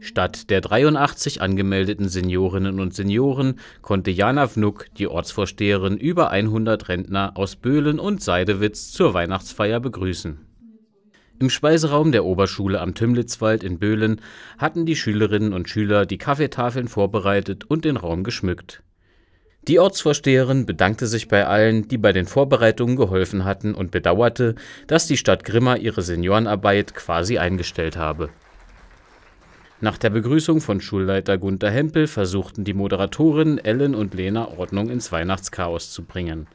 Statt der 83 angemeldeten Seniorinnen und Senioren konnte Jana Vnuk, die Ortsvorsteherin, über 100 Rentner aus Böhlen und Seidewitz zur Weihnachtsfeier begrüßen. Im Speiseraum der Oberschule am Tümlitzwald in Böhlen hatten die Schülerinnen und Schüler die Kaffeetafeln vorbereitet und den Raum geschmückt. Die Ortsvorsteherin bedankte sich bei allen, die bei den Vorbereitungen geholfen hatten und bedauerte, dass die Stadt Grimma ihre Seniorenarbeit quasi eingestellt habe. Nach der Begrüßung von Schulleiter Gunther Hempel versuchten die Moderatorinnen Ellen und Lena Ordnung ins Weihnachtschaos zu bringen.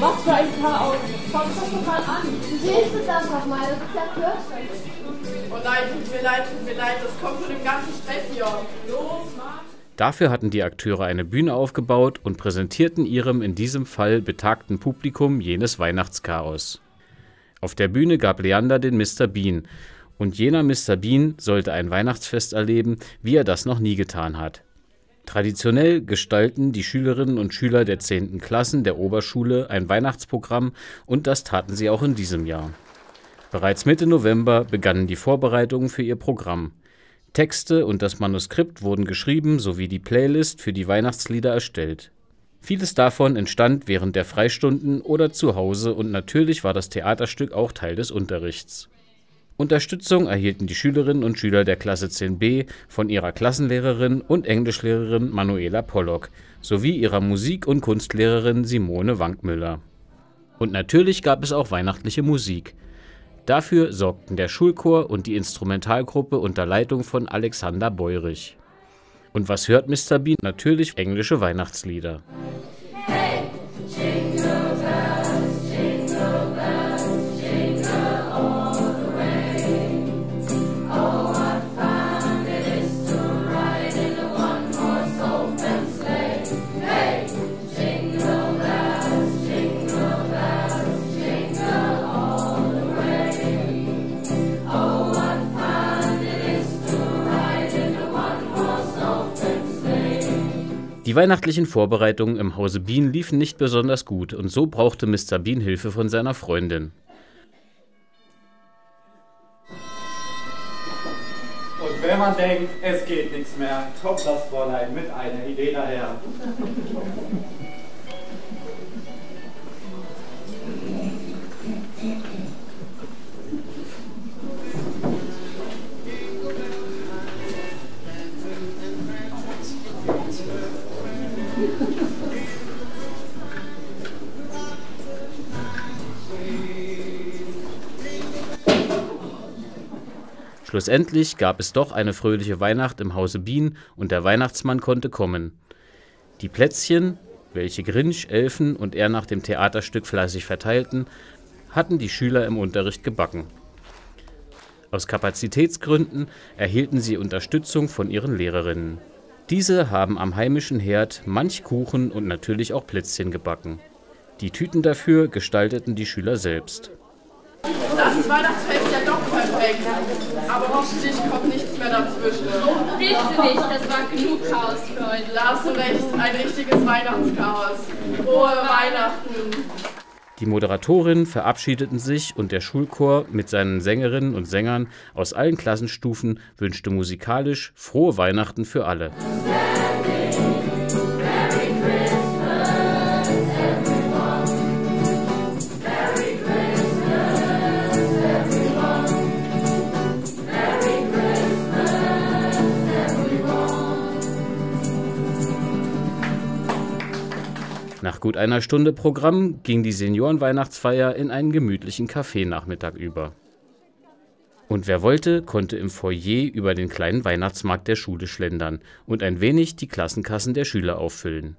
Was für ein Chaos! Schau uns das doch mal an! Du siehst es einfach mal, das ist ja fürchterlich. Oh nein, tut mir leid, tut mir leid, das kommt von dem ganzen Stress hier. Los, Mann! Dafür hatten die Akteure eine Bühne aufgebaut und präsentierten ihrem in diesem Fall betagten Publikum jenes Weihnachtschaos. Auf der Bühne gab Leander den Mr. Bean, und jener Mr. Bean sollte ein Weihnachtsfest erleben, wie er das noch nie getan hat. Traditionell gestalten die Schülerinnen und Schüler der 10. Klassen der Oberschule ein Weihnachtsprogramm und das taten sie auch in diesem Jahr. Bereits Mitte November begannen die Vorbereitungen für ihr Programm. Texte und das Manuskript wurden geschrieben sowie die Playlist für die Weihnachtslieder erstellt. Vieles davon entstand während der Freistunden oder zu Hause und natürlich war das Theaterstück auch Teil des Unterrichts. Unterstützung erhielten die Schülerinnen und Schüler der Klasse 10b von ihrer Klassenlehrerin und Englischlehrerin Manuela Pollock sowie ihrer Musik und Kunstlehrerin Simone Wankmüller. Und natürlich gab es auch weihnachtliche Musik. Dafür sorgten der Schulchor und die Instrumentalgruppe unter Leitung von Alexander Beurich. Und was hört Mr. Bean? Natürlich englische Weihnachtslieder. Die weihnachtlichen Vorbereitungen im Hause Bean liefen nicht besonders gut und so brauchte Mr. Bean Hilfe von seiner Freundin. Und wenn man denkt, es geht nichts mehr, kommt das Fräulein mit einer Idee daher. Schlussendlich gab es doch eine fröhliche Weihnacht im Hause Bien und der Weihnachtsmann konnte kommen. Die Plätzchen, welche Grinch, Elfen und er nach dem Theaterstück fleißig verteilten, hatten die Schüler im Unterricht gebacken. Aus Kapazitätsgründen erhielten sie Unterstützung von ihren Lehrerinnen. Diese haben am heimischen Herd manch Kuchen und natürlich auch Plätzchen gebacken. Die Tüten dafür gestalteten die Schüler selbst. Das Weihnachtsfest ist ja doch perfekt. Aber hoffentlich kommt nichts mehr dazwischen. Bitte nicht, das war genug Chaos für heute. Da hast du recht, ein richtiges Weihnachtschaos. Frohe Weihnachten. Die Moderatorinnen verabschiedeten sich und der Schulchor mit seinen Sängerinnen und Sängern aus allen Klassenstufen wünschte musikalisch frohe Weihnachten für alle. Nach gut einer Stunde Programm ging die Seniorenweihnachtsfeier in einen gemütlichen Kaffeenachmittag über. Und wer wollte, konnte im Foyer über den kleinen Weihnachtsmarkt der Schule schlendern und ein wenig die Klassenkassen der Schüler auffüllen